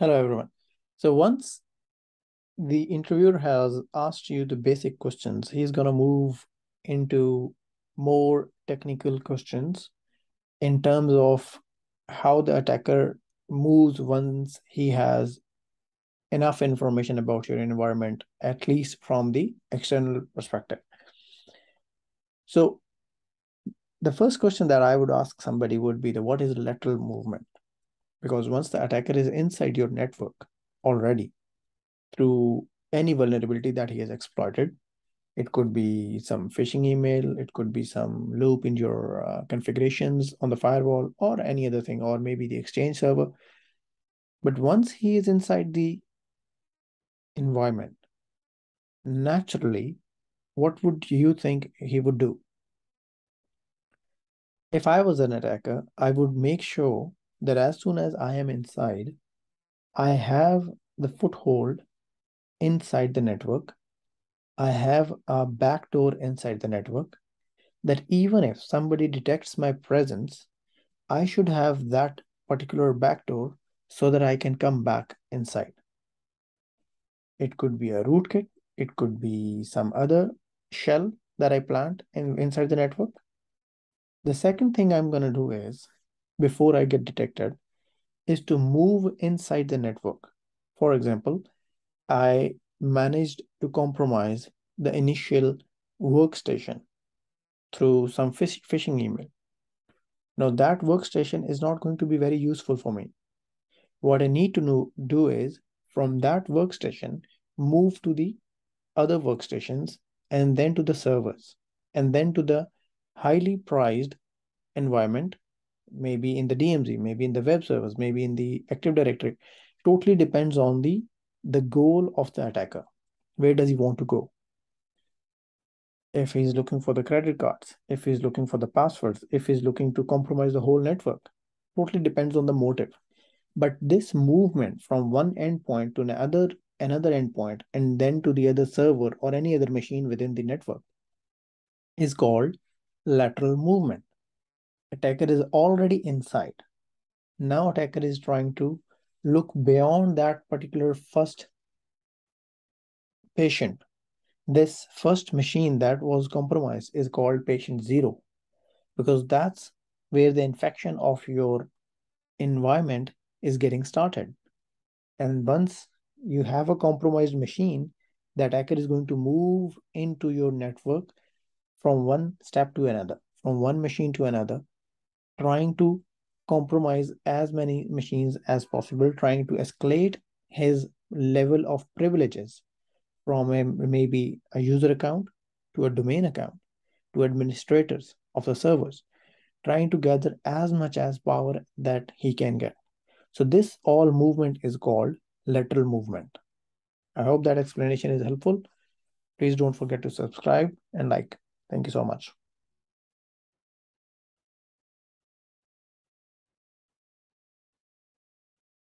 Hello, everyone. So once the interviewer has asked you the basic questions, he's going to move into more technical questions in terms of how the attacker moves once he has enough information about your environment, at least from the external perspective. So the first question that I would ask somebody would be the what is lateral movement? Because once the attacker is inside your network already through any vulnerability that he has exploited it could be some phishing email it could be some loop in your uh, configurations on the firewall or any other thing or maybe the exchange server. But once he is inside the environment naturally what would you think he would do? If i was an attacker i would make sure that as soon as I am inside, I have the foothold inside the network. I have a backdoor inside the network that even if somebody detects my presence, I should have that particular backdoor so that I can come back inside. It could be a rootkit. It could be some other shell that I plant in, inside the network. The second thing I'm going to do is before I get detected is to move inside the network. For example, I managed to compromise the initial workstation through some phishing email. Now that workstation is not going to be very useful for me. What I need to know, do is from that workstation, move to the other workstations and then to the servers and then to the highly prized environment maybe in the DMZ, maybe in the web servers, maybe in the Active Directory. Totally depends on the the goal of the attacker. Where does he want to go? If he's looking for the credit cards, if he's looking for the passwords, if he's looking to compromise the whole network, totally depends on the motive. But this movement from one endpoint to another another endpoint and then to the other server or any other machine within the network is called lateral movement attacker is already inside. Now attacker is trying to look beyond that particular first patient. This first machine that was compromised is called patient zero because that's where the infection of your environment is getting started. And once you have a compromised machine, the attacker is going to move into your network from one step to another, from one machine to another, trying to compromise as many machines as possible, trying to escalate his level of privileges from a, maybe a user account to a domain account to administrators of the servers, trying to gather as much as power that he can get. So this all movement is called lateral movement. I hope that explanation is helpful. Please don't forget to subscribe and like. Thank you so much.